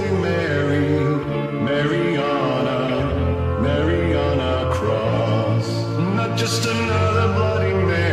Holy Mary, Mariana, Mariana Cross. Not just another Bloody Mary.